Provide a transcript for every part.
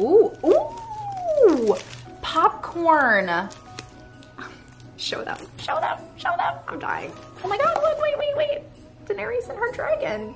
Ooh, ooh, popcorn. Show them, show them, show them. I'm dying. Oh my God, look, wait, wait, wait. Daenerys and her dragon.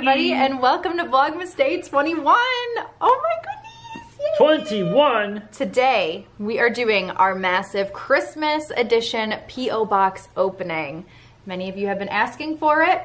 Everybody and welcome to Vlogmas Day 21. Oh my goodness. Yay. 21. Today we are doing our massive Christmas edition PO box opening. Many of you have been asking for it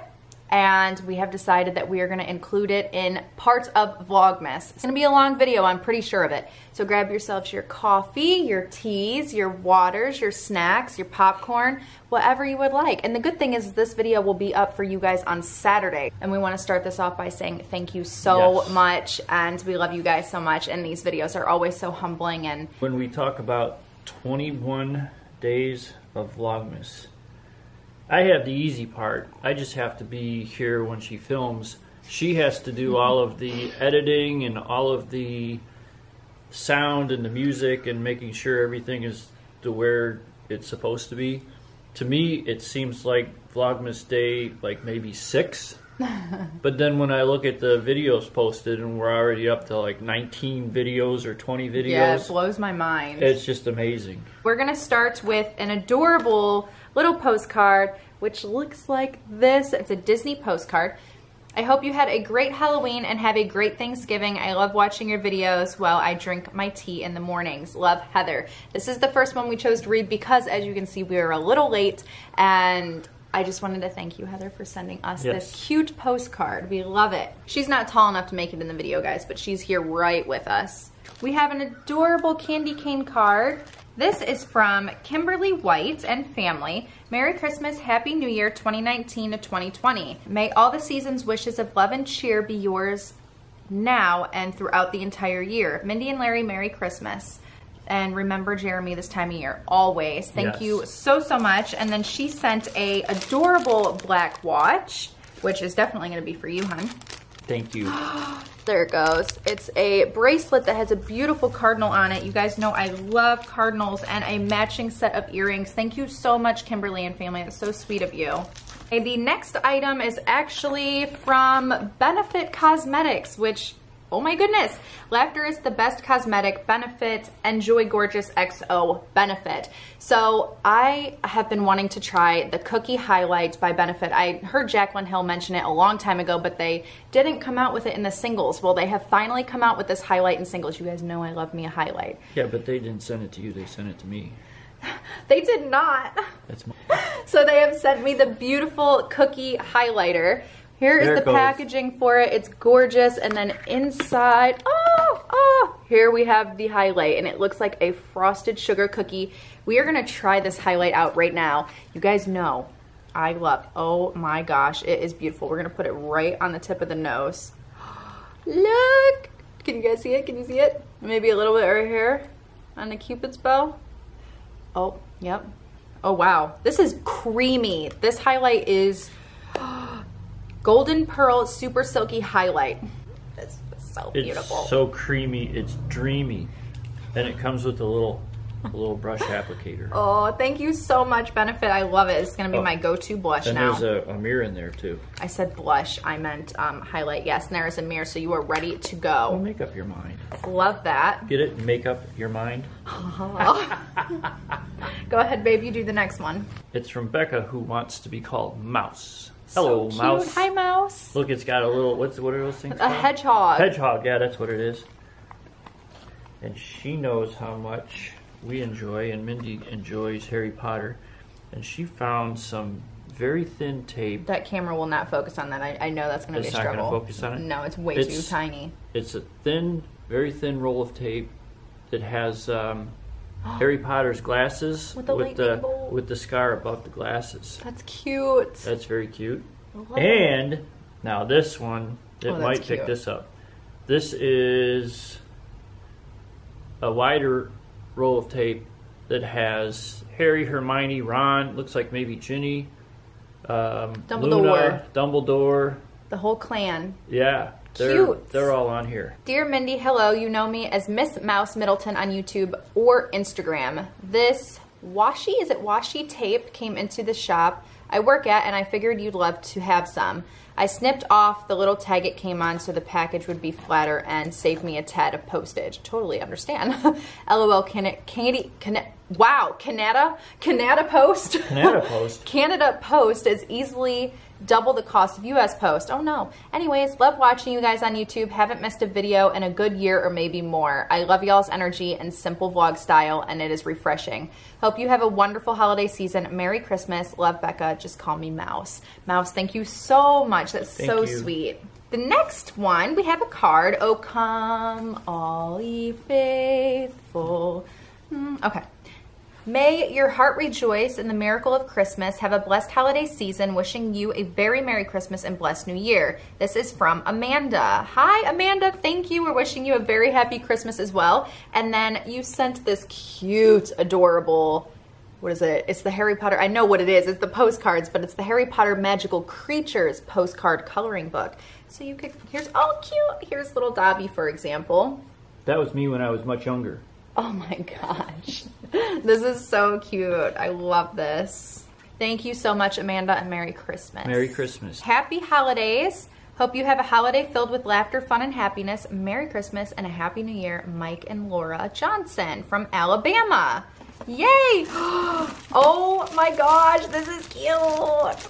and we have decided that we are going to include it in parts of Vlogmas. It's going to be a long video, I'm pretty sure of it. So grab yourselves your coffee, your teas, your waters, your snacks, your popcorn, whatever you would like. And the good thing is this video will be up for you guys on Saturday. And we want to start this off by saying thank you so Yes. much and we love you guys so much and these videos are always so humbling and When we talk about 21 days of Vlogmas, I have the easy part. I just have to be here when she films. She has to do all of the editing and all of the sound and the music and making sure everything is to where it's supposed to be. To me, it seems like Vlogmas Day, like maybe six. but then when I look at the videos posted, and we're already up to like 19 videos or 20 videos, yeah, it blows my mind. it's just amazing. We're gonna start with an adorable little postcard, which looks like this. It's a Disney postcard. I hope you had a great Halloween and have a great Thanksgiving. I love watching your videos while I drink my tea in the mornings. Love, Heather. This is the first one we chose to read because, as you can see, we are a little late and I just wanted to thank you, Heather, for sending us Yes. this cute postcard. We love it. She's not tall enough to make it in the video, guys, but she's here right with us. We have an adorable candy cane card. This is from Kimberly White and family. Merry Christmas, Happy New Year 2019 to 2020. May all the season's wishes of love and cheer be yours now and throughout the entire year. Mindy and Larry, Merry Christmas. And remember Jeremy this time of year, always. Thank Yes. you so, so much. And then she sent a adorable black watch, which is definitely gonna be for you, hun. Thank you. There it goes. It's a bracelet that has a beautiful cardinal on it. You guys know I love cardinals and a matching set of earrings. Thank you so much, Kimberly and family. That's so sweet of you. Okay, the next item is actually from Benefit Cosmetics, which, oh my goodness, laughter is the best cosmetic. Benefit, Enjoy Gorgeous XO Benefit. So I have been wanting to try the Cookie Highlight by Benefit. I heard Jaclyn Hill mention it a long time ago, but they didn't come out with it in the singles. Well, they have finally come out with this highlight in singles. You guys know I love me a highlight. Yeah, but they didn't send it to you, they sent it to me. They did not. That's my, So they have sent me the beautiful cookie highlighter. Here is There the packaging for it. It's gorgeous. And then inside, oh, oh, here we have the highlight. And it looks like a frosted sugar cookie. We are going to try this highlight out right now. You guys know I love, oh my gosh, it is beautiful. We're going to put it right on the tip of the nose. Look. Can you guys see it? Can you see it? Maybe a little bit right here on the cupid's bow. Oh, yep. Oh, wow. This is creamy. This highlight is oh, Golden Pearl Super Silky Highlight. It's so it's beautiful. so creamy, it's dreamy. And it comes with a little a little brush applicator. oh, thank you so much, Benefit. I love it. It's going to be Oh. my go-to blush and now. there's a, a mirror in there too. I said blush. I meant um, highlight. Yes, and there is a mirror, so you are ready to go. make up your mind. Love that. Get it? Make up your mind. Go ahead, babe. You do the next one. It's from Becca who wants to be called Mouse. Hello, so. Mouse. Hi, mouse. Look, it's got a little what's what are those things A called? hedgehog. Hedgehog, yeah, that's what it is. And she knows how much we enjoy, and Mindy enjoys Harry Potter. And she found some very thin tape. That camera will not focus on that. I, I know that's going to be a struggle. It's not gonna struggle. focus on it? No, it's way too tiny. It's a thin, very thin roll of tape that has um, Harry Potter's glasses With the with the bolt. with the scar above the glasses. That's cute. That's very cute. It. And now this one, it Oh, might cute. pick this up. This is a wider roll of tape that has Harry, Hermione, Ron, looks like maybe Ginny, um, Dumbledore. Luna, Dumbledore. The whole clan. Yeah, they're Cute. they're all on here. Dear Mindy, hello. You know me as Miss Mouse Middleton on YouTube or Instagram. This washi, is it washi tape, came into the shop I work at, and I figured you'd love to have some. I snipped off the little tag it came on so the package would be flatter and save me a tad of postage. Totally understand. LOL, can it, candy, can it, wow, Canada, Canada Post. Canada Post. Canada Post is easily double the cost of US Post. Oh no. Anyways, love watching you guys on YouTube. Haven't missed a video in a good year or maybe more. I love y'all's energy and simple vlog style, and it is refreshing. Hope you have a wonderful holiday season. Merry Christmas. Love Becca. Just call me Mouse. Mouse, thank you so much. That's Thank so you. sweet. The next one, we have a card. Oh, come, all ye faithful. Hmm, okay. May your heart rejoice in the miracle of Christmas. Have a blessed holiday season. Wishing you a very Merry Christmas and blessed New Year. This is from Amanda. Hi, Amanda. Thank you. We're wishing you a very happy Christmas as well. And then you sent this cute, adorable. What is it? It's the Harry Potter. I know what it is. It's the postcards, but it's the Harry Potter Magical Creatures postcard coloring book. So you could. Here's oh cute. Here's little Dobby, for example. That was me when I was much younger. Oh my gosh. This is so cute. I love this. Thank you so much, Amanda, and Merry Christmas. Merry Christmas. Happy holidays. Hope you have a holiday filled with laughter, fun, and happiness. Merry Christmas and a Happy New Year, Mike and Laura Johnson from Alabama. Yay! Oh my gosh, this is cute.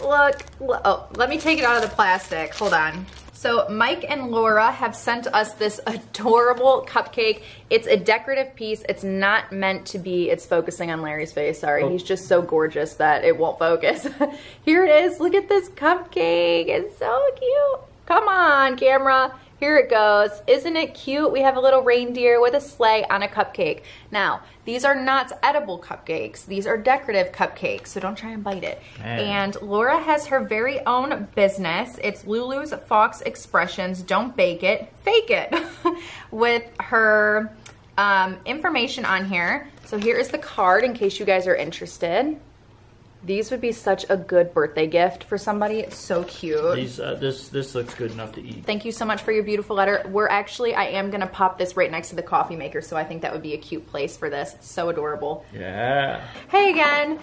Look. Oh, let me take it out of the plastic. Hold on. So Mike and Laura have sent us this adorable cupcake. It's a decorative piece. It's not meant to be, it's focusing on Larry's face. Sorry, Oh. he's just so gorgeous that it won't focus. Here it is. Look at this cupcake. It's so cute. Come on, camera. Here it goes. Isn't it cute? We have a little reindeer with a sleigh on a cupcake. Now, these are not edible cupcakes. These are decorative cupcakes, so don't try and bite it. Man. And Laura has her very own business. It's Lulu's Fox Expressions. Don't bake it, fake it. with her um, information on here. So here is the card in case you guys are interested. These would be such a good birthday gift for somebody. It's so cute. These uh, this this looks good enough to eat. Thank you so much for your beautiful letter. We're actually, I am gonna pop this right next to the coffee maker, so I think that would be a cute place for this. It's so adorable. Yeah. Hey again,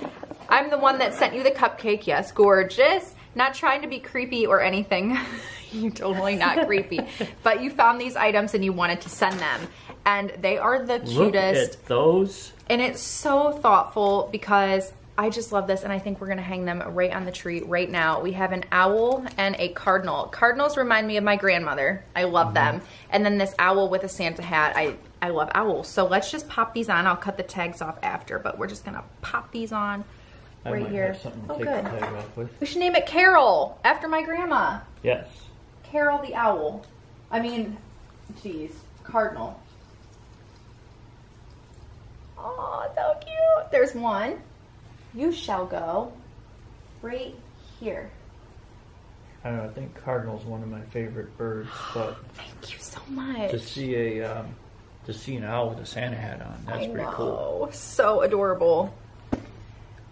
I'm the one that sent you the cupcake. Yes, gorgeous. Not trying to be creepy or anything. You're totally not creepy. But you found these items and you wanted to send them. And they are the Look cutest. at those. And it's so thoughtful because I just love this and I think we're gonna hang them right on the tree right now. We have an owl and a cardinal. Cardinals remind me of my grandmother. I love mm-hmm. them. And then this owl with a Santa hat. I, I love owls. So let's just pop these on. I'll cut the tags off after, but we're just gonna pop these on I right here. have something to Oh, good. the tag off with. We should name it Carol after my grandma. Yes. Carol the owl. I mean, geez, cardinal. Oh, so cute. There's one. You shall go right here. I don't know. I think cardinal's one of my favorite birds, but Thank you so much. to see a um, to see an owl with a Santa hat on, that's I pretty know. cool. So adorable.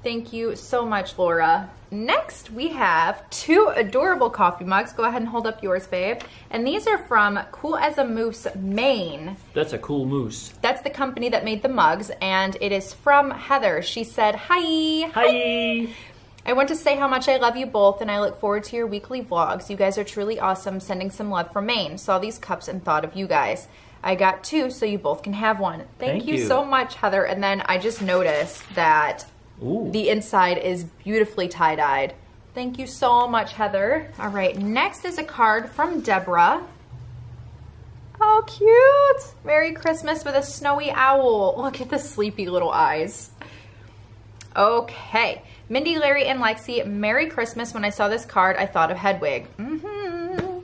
Thank you so much, Laura. Next, we have two adorable coffee mugs. Go ahead and hold up yours, babe. And these are from Cool as a Moose, Maine. That's a cool moose. That's the company that made the mugs, and it is from Heather. She said, Hi. Hi. I want to say how much I love you both, and I look forward to your weekly vlogs. You guys are truly awesome. Sending some love from Maine. Saw these cups and thought of you guys. I got two, so you both can have one. Thank, Thank you you. so much, Heather. And then I just noticed that Ooh. the inside is beautifully tie dyed. Thank you so much, Heather. All right, next is a card from Deborah. Oh, cute! Merry Christmas with a snowy owl. Look at the sleepy little eyes. Okay. Mindy, Larry, and Lexi, Merry Christmas. When I saw this card, I thought of Hedwig. hmm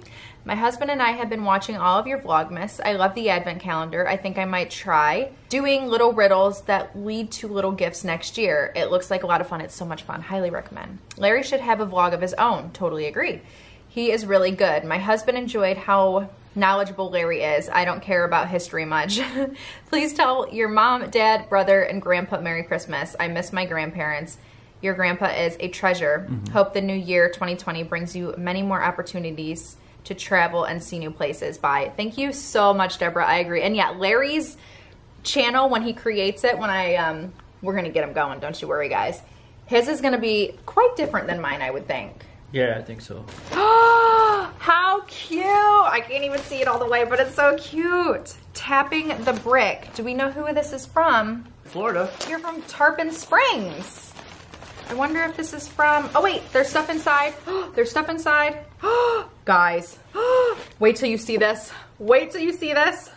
My husband and I have been watching all of your Vlogmas. I love the advent calendar. I think I might try doing little riddles that lead to little gifts next year. It looks like a lot of fun. It's so much fun. Highly recommend. Larry should have a vlog of his own. Totally agree. He is really good. My husband enjoyed how knowledgeable Larry is. I don't care about history much. Please tell your mom, dad, brother, and grandpa Merry Christmas. I miss my grandparents. Your grandpa is a treasure. Hope the new year 2020 brings you many more opportunities to travel and see new places. Bye. Thank you so much, Deborah. I agree. And yeah, Larry's channel when he creates it, when I um, we're gonna get him going. Don't you worry, guys. His is gonna be quite different than mine, I would think. Yeah, I think so. How cute! I can't even see it all the way, but it's so cute. Tapping the brick. Do we know who this is from? Florida. You're from Tarpon Springs. I wonder if this is from. Oh wait, there's stuff inside. there's stuff inside. Guys, wait till you see this. Wait till you see this.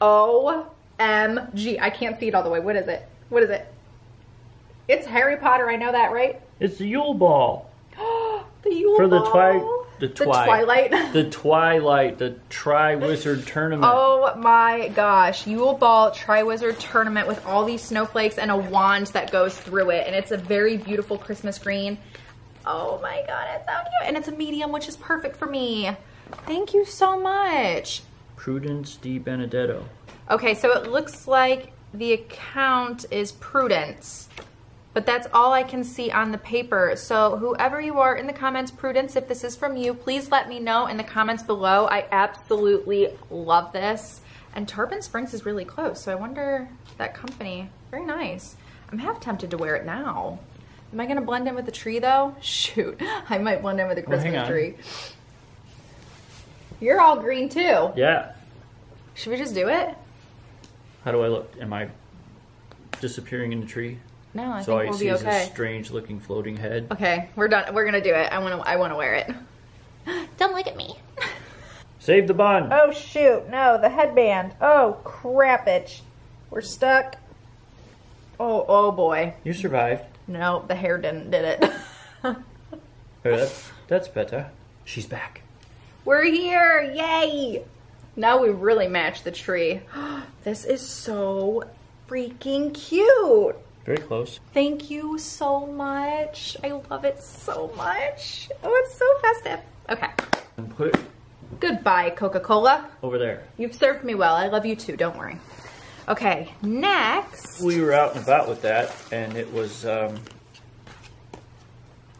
OMG. I can't see it all the way. What is it? What is it? It's Harry Potter. I know that, right? It's the Yule Ball. The Yule For the Ball. twi- the The twi- Twilight. The Twilight, the Tri Wizard Tournament. Oh my gosh, Yule Ball Triwizard Tournament with all these snowflakes and a wand that goes through it. And it's a very beautiful Christmas green. Oh my god, it's so cute. And it's a medium, which is perfect for me. Thank you so much. Prudence Di Benedetto. Okay, so it looks like the account is Prudence. But that's all I can see on the paper. So whoever you are in the comments, Prudence, if this is from you, please let me know in the comments below. I absolutely love this. And Tarpon Springs is really close, so I wonder that company. Very nice. I'm half tempted to wear it now. Am I gonna blend in with the tree though? Shoot, I might blend in with the Christmas tree. You're all green too. Yeah. Should we just do it? How do I look? Am I disappearing in the tree? No, I so think I we'll see be is okay. a strange looking floating head. Okay, we're done. We're gonna do it. I wanna. I wanna wear it. Don't look at me. Save the bun. Oh shoot! No, the headband. Oh crapage. We're stuck. Oh oh boy. You survived. No, the hair didn't. Did it? Oh, that's, that's better. She's back. we're here! Yay! Now we really match the tree. this is so freaking cute. Very close. Thank you so much. I love it so much. Oh, it's so festive. Okay. And put it Goodbye, Coca-Cola. over there. You've served me well. I love you too. Don't worry. Okay, next. We were out and about with that, and it was. Um,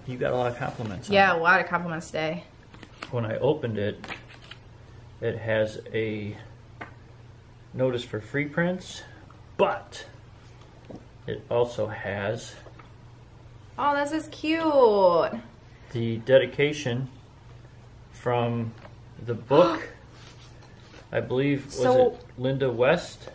you got a lot of compliments. Yeah, a lot of compliments today. When I opened it, it has a notice for free prints, but it also has Oh, this is cute. the dedication from the book. I believe was So- it Linda West.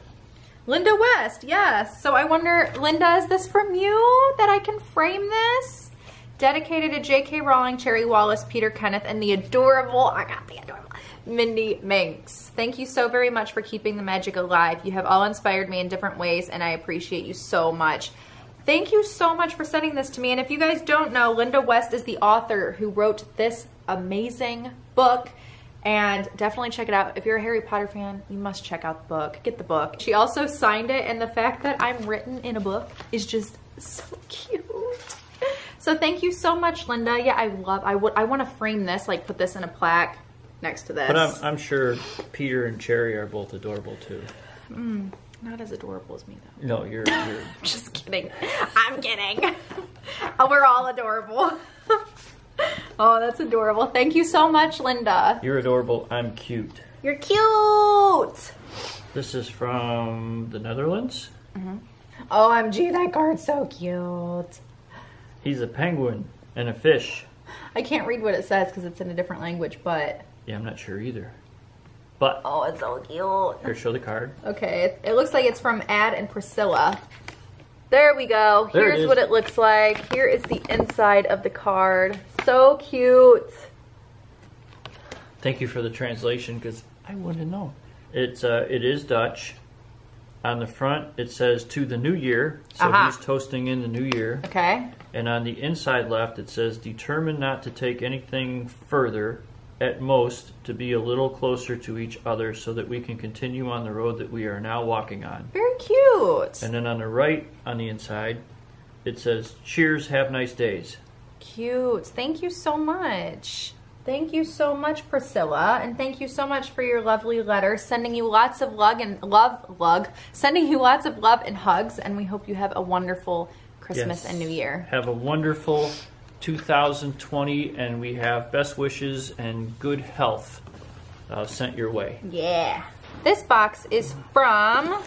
Linda West, yes. So I wonder, Linda, is this from you that I can frame this? Dedicated to J.K. Rowling, Cherry Wallace, Peter Kenneth, and the adorable, I got the adorable, Mindy Minx. Thank you so very much for keeping the magic alive. You have all inspired me in different ways, and I appreciate you so much. Thank you so much for sending this to me. And if you guys don't know, Linda West is the author who wrote this amazing book. And definitely check it out. If you're a Harry Potter fan, you must check out the book. Get the book. She also signed it, and the fact that I'm written in a book is just so cute. So thank you so much, Linda. Yeah, I love. I would. I want to frame this, like put this in a plaque next to this. But I'm, I'm sure Peter and Cherry are both adorable too. Mm, not as adorable as me though. No, you're you're Just kidding. I'm kidding. oh, we're all adorable. oh, that's adorable. Thank you so much, Linda. you're adorable. I'm cute. You're cute. This is from the Netherlands. OMG, that card's so cute. He's a penguin and a fish. I can't read what it says because it's in a different language, but Yeah, I'm not sure either. But oh, it's so cute. here, show the card. Okay, it, it looks like it's from Ad and Priscilla. There we go. There it Here's is. what it looks like. Here is the inside of the card. So cute. Thank you for the translation because I wouldn't know. It's uh, it is Dutch. On the front, it says "to the new year," so Aha. he's toasting in the new year. Okay. And on the inside left, it says "determined not to take anything further, at most to be a little closer to each other, so that we can continue on the road that we are now walking on." Very cute. And then on the right, on the inside, it says "Cheers, have nice days." Cute. Thank you so much. Thank you so much, Priscilla, and thank you so much for your lovely letter. Sending you lots of love and love, lug, sending you lots of love and hugs, and we hope you have a wonderful Christmas Yes. and New Year. Have a wonderful 2020, and we have best wishes and good health uh, sent your way. Yeah. This box is from.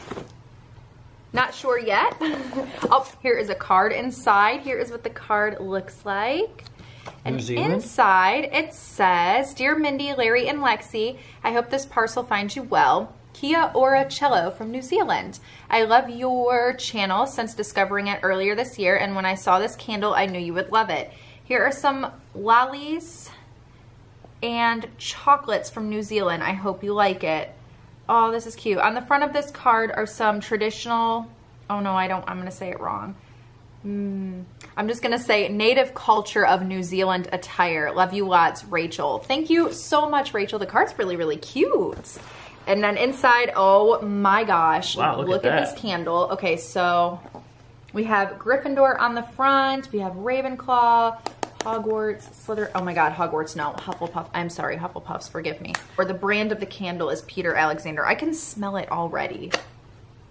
Not sure yet. oh, here is a card inside. Here is what the card looks like. And inside it says, Dear Mindy, Larry, and Lexi, I hope this parcel finds you well. Kia ora cello from New Zealand. I love your channel since discovering it earlier this year, and when I saw this candle, I knew you would love it. Here are some lollies and chocolates from New Zealand. I hope you like it. Oh, this is cute. On the front of this card are some traditional, oh no, I don't, I'm to say it wrong. Mm, I'm just going to say native culture of New Zealand attire. Love you lots, Rachel. Thank you so much, Rachel. The card's really, really cute. And then inside, oh my gosh. Wow, look at that. this candle. Okay, so we have Gryffindor on the front. We have Ravenclaw, Hogwarts, Slither. Oh my God, Hogwarts, no. Hufflepuff. I'm sorry, Hufflepuffs, forgive me. Or the brand of the candle is Peter Alexander. I can smell it already.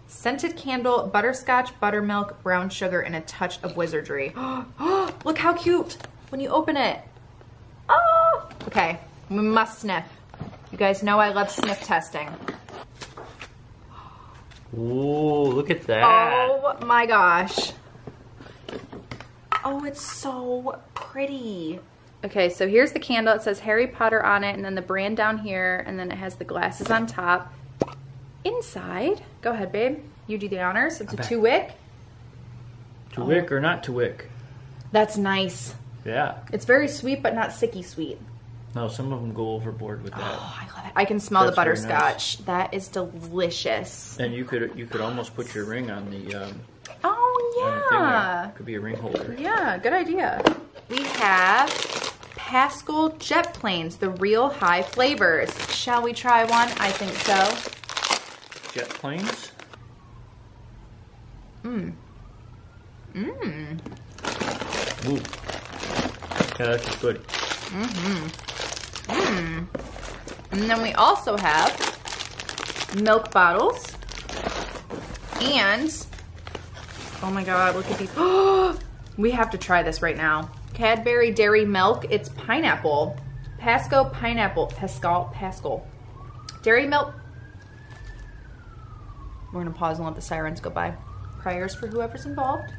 Scented candle, butterscotch, buttermilk, brown sugar, and a touch of wizardry. Look how cute when you open it. Oh, okay. We must sniff. You guys know I love sniff testing. Ooh, look at that. Oh my gosh. Oh, it's so pretty. Okay, so here's the candle. It says Harry Potter on it, and then the brand down here, and then it has the glasses on top. Inside, go ahead, babe. You do the honors. It's a Okay. two wick. To wick or not two wick? That's nice. Yeah. It's very sweet, but not sicky sweet. No, some of them go overboard with that. Oh, I love it. I can smell the That's very butterscotch. That is delicious. And you could you could almost put your ring on the um, Oh on the thing yeah. there. Could be a ring holder. Yeah, good idea. We have Pascall jet planes, the real high flavors. Shall we try one? I think so. Jet planes. Mmm. Mmm. Ooh. Yeah, that's good. Mm-hmm. Mmm. And then we also have milk bottles. And, oh my god, look at these. we have to try this right now. Cadbury Dairy Milk. It's pineapple. Pasco pineapple. Pascall. Pascall. Dairy milk. We're to pause and let the sirens go by. Prayers for whoever's involved.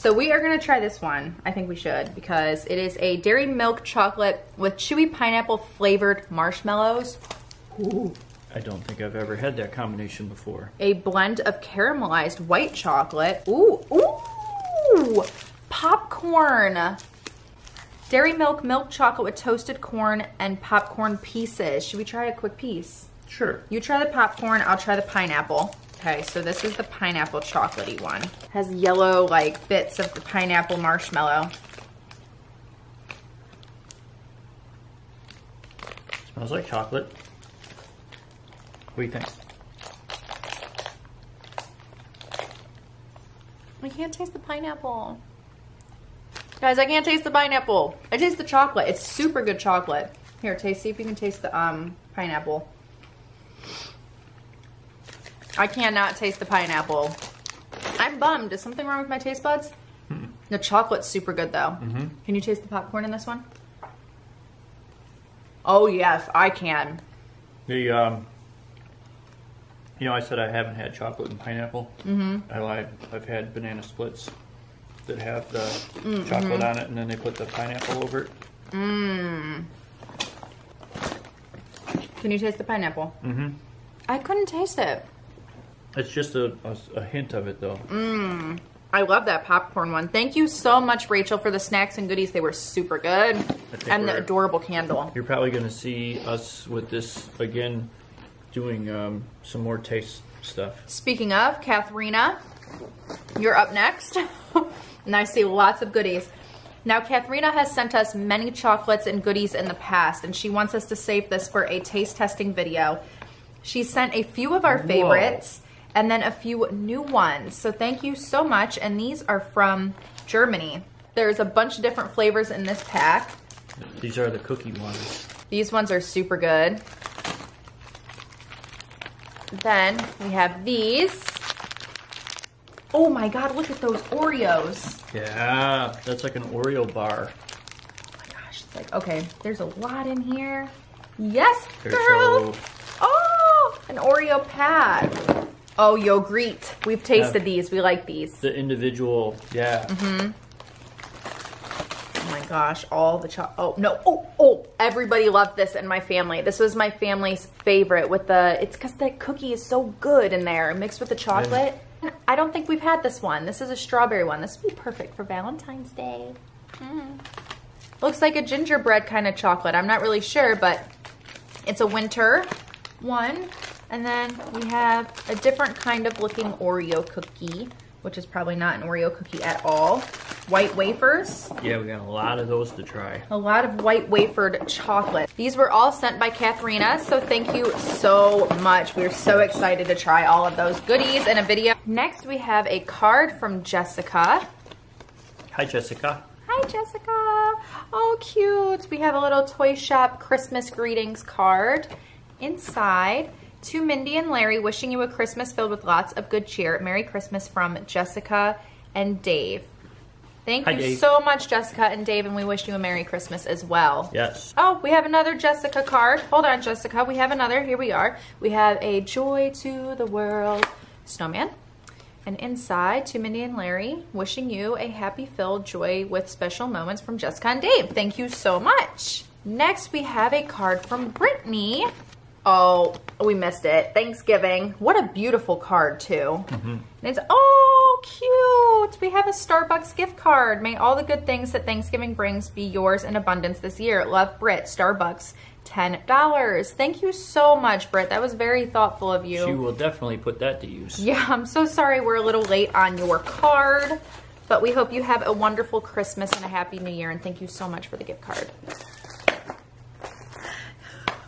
So we are gonna try this one. I think we should because it is a dairy milk chocolate with chewy pineapple flavored marshmallows. Ooh. I don't think I've ever had that combination before. A blend of caramelized white chocolate. Ooh, ooh, popcorn. Dairy milk, milk chocolate with toasted corn and popcorn pieces. Should we try a quick piece? Sure. You try the popcorn, I'll try the pineapple. Okay, so this is the pineapple chocolatey one. Has yellow like bits of the pineapple marshmallow. Smells like chocolate. What do you think? I can't taste the pineapple. Guys, I can't taste the pineapple. I taste the chocolate. It's super good chocolate. Here, taste. See if you can taste the um pineapple. I cannot taste the pineapple. I'm bummed. Is something wrong with my taste buds? The chocolate's super good though. Can you taste the popcorn in this one? Oh yes, I can. The um, you know, I said I haven't had chocolate and pineapple. Mm-hmm. I lied. I've had banana splits that have the Mm-hmm. chocolate on it, and then they put the pineapple over it. Mmm. Can you taste the pineapple? Mm-hmm. I couldn't taste it. It's just a, a, a hint of it, though. Mmm. I love that popcorn one. Thank you so much, Rachel, for the snacks and goodies. They were super good. And the adorable candle. You're probably going to see us with this again, doing um, some more taste stuff. Speaking of, Katharina, you're up next. and I see lots of goodies. Now, Katharina has sent us many chocolates and goodies in the past, and she wants us to save this for a taste testing video. She sent a few of our Whoa. And then a few new ones. So thank you so much. And these are from Germany. There's a bunch of different flavors in this pack. These are the cookie ones. These ones are super good. Then we have these. Oh my god, look at those Oreos. Yeah, that's like an Oreo bar. Oh my gosh, it's like, okay, there's a lot in here. Yes, girl. so Oh, an Oreo pad. Oh, Yogurt. We've tasted Yeah. these. We like these. the individual, yeah. Mm-hmm. Oh my gosh, all the cho- Oh, no. Oh, oh, everybody loved this in my family. This was my family's favorite with the, it's because the cookie is so good in there mixed with the chocolate. I don't think we've had this one. This is a strawberry one. This would be perfect for Valentine's Day. Mm. Looks like a gingerbread kind of chocolate. I'm not really sure, but it's a winter one. And then we have a different kind of looking Oreo cookie, which is probably not an Oreo cookie at all. White wafers, Yeah, we got a lot of those to try. a lot of white wafered chocolate. These were all sent by Katharina, so thank you so much. We're so excited to try all of those goodies in a video. Next, we have a card from Jessica. Hi, Jessica. Hi, Jessica. Oh, cute. We have a little toy shop Christmas greetings card. Inside, to Mindy and Larry, wishing you a Christmas filled with lots of good cheer. Merry Christmas from Jessica and Dave. Thank Hi, you Dave. so much, Jessica and Dave, and we wish you a Merry Christmas as well. Yes. Oh, we have another Jessica card. Hold on, Jessica. We have another. Here we are. We have a Joy to the World snowman. And inside, to Mindy and Larry, wishing you a happy filled joy with special moments from Jessica and Dave. Thank you so much. Next, we have a card from Brittany. Oh, we missed it. Thanksgiving. What a beautiful card, too. Mm-hmm. And it's, oh, cute. We have a Starbucks gift card. May all the good things that Thanksgiving brings be yours in abundance this year. Love, Britt. Starbucks. $10. Thank you so much, Britt. That was very thoughtful of you. She will definitely put that to use. Yeah, I'm so sorry we're a little late on your card, but we hope you have a wonderful Christmas and a happy new year, and thank you so much for the gift card.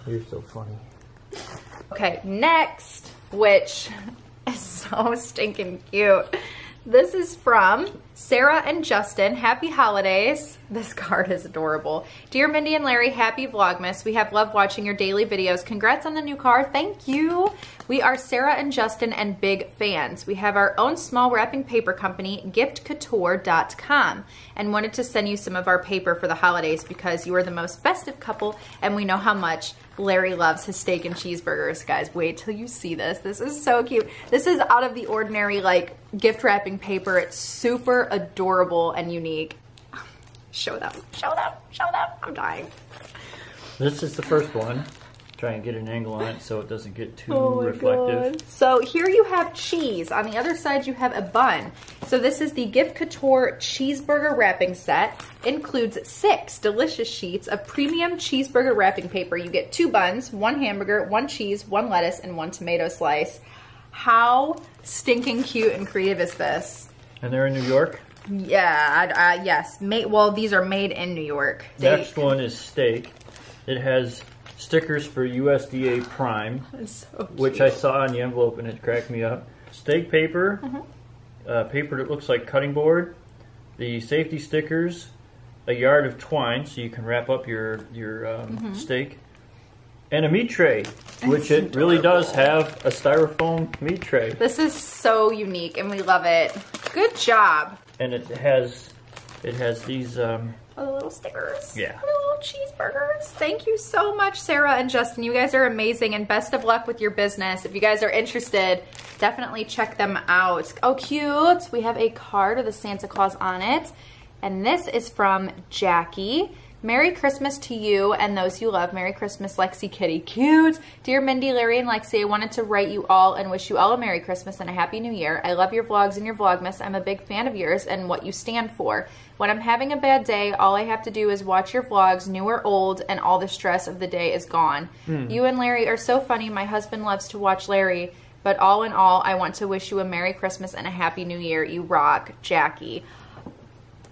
You're so funny. Okay, next, which is so stinking cute. This is from Sarah and Justin. Happy holidays. This card is adorable. Dear Mindy and Larry, happy Vlogmas. We have loved watching your daily videos. Congrats on the new car. Thank you. We are Sarah and Justin and big fans. We have our own small wrapping paper company, giftcouture.com, and wanted to send you some of our paper for the holidays because you are the most festive couple and we know how much Larry loves his steak and cheeseburgers, guys. Wait till you see this. This is so cute. This is out of the ordinary, like, gift wrapping paper. It's super adorable and unique. Show them, show them, show them. I'm dying. This is the first one. Try and get an angle on it so it doesn't get too Oh reflective. God. So here you have cheese. On the other side, you have a bun. So this is the Gift Couture cheeseburger wrapping set. Includes six delicious sheets of premium cheeseburger wrapping paper. You get two buns, one hamburger, one cheese, one lettuce, and one tomato slice. How stinking cute and creative is this? And they're in New York. Yeah, uh, yes. Made, well, these are made in New York. They- Next one is steak. It has stickers for USDA Prime, so which I saw on the envelope and it cracked me up. Steak paper, uh, paper that looks like cutting board, the safety stickers, a yard of twine so you can wrap up your your um, steak, and a meat tray, which it really does have a styrofoam meat tray, This is so unique and we love it. Good job. and it has it has these. Um, Oh, the little stickers. Yeah. The little cheeseburgers. Thank you so much, Sarah and Justin. You guys are amazing and best of luck with your business. If you guys are interested, definitely check them out. Oh, cute. We have a card with a Santa Claus on it. And this is from Jackie. Merry Christmas to you and those you love. Merry Christmas, Lexi Kitty. Cute. Dear Mindy, Larry, and Lexi, I wanted to write you all and wish you all a Merry Christmas and a Happy New Year. I love your vlogs and your Vlogmas. I'm a big fan of yours and what you stand for. When I'm having a bad day, all I have to do is watch your vlogs, new or old, and all the stress of the day is gone. Hmm. You and Larry are so funny. My husband loves to watch Larry. But all in all, I want to wish you a Merry Christmas and a Happy New Year. You rock, Jackie.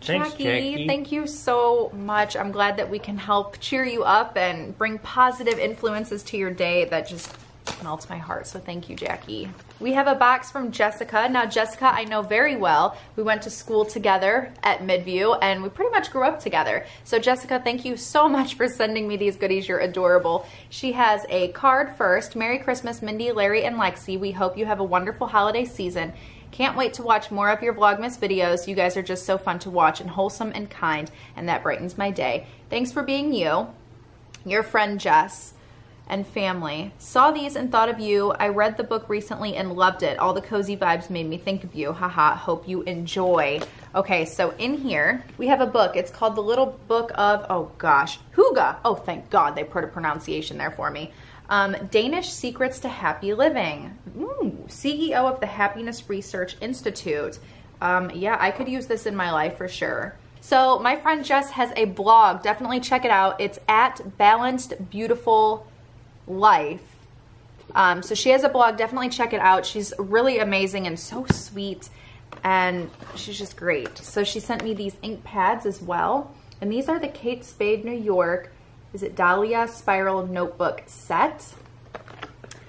Thanks, Jackie. thank you so much. I'm glad that we can help cheer you up and bring positive influences to your day that just melts my heart. So thank you, Jackie. We have a box from Jessica. Now, Jessica, I know very well. We went to school together at Midview and we pretty much grew up together. So, Jessica, thank you so much for sending me these goodies. You're adorable. She has a card first Merry Christmas, Mindy, Larry, and Lexi. We hope you have a wonderful holiday season. Can't wait to watch more of your Vlogmas videos. You guys are just so fun to watch and wholesome and kind, and that brightens my day. Thanks for being you. Your friend Jess and family. Saw these and thought of you. I read the book recently and loved it. All the cozy vibes made me think of you. Haha, hope you enjoy. Okay, so in here we have a book. It's called The Little Book of, oh gosh, Hygge. Oh, thank God they put a pronunciation there for me. Um, Danish Secrets to Happy Living. Ooh, CEO of the Happiness Research Institute. Um, yeah, I could use this in my life for sure. So my friend Jess has a blog. Definitely check it out. It's at Balanced Beautiful Life. Um, so she has a blog. Definitely check it out. She's really amazing and so sweet, and she's just great. So she sent me these ink pads as well, and these are the Kate Spade New York is it Dahlia Spiral Notebook Set.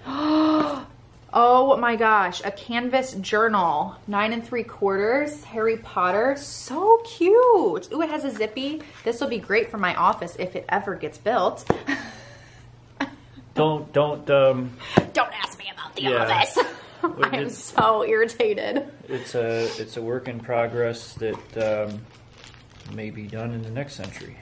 Oh my gosh, a canvas journal, nine and three quarters, Harry Potter, so cute. Ooh, it has a zippy. This will be great for my office if it ever gets built. don't, don't, um. Don't ask me about the yeah. office. I am so irritated. It's a, it's a work in progress that um, may be done in the next century.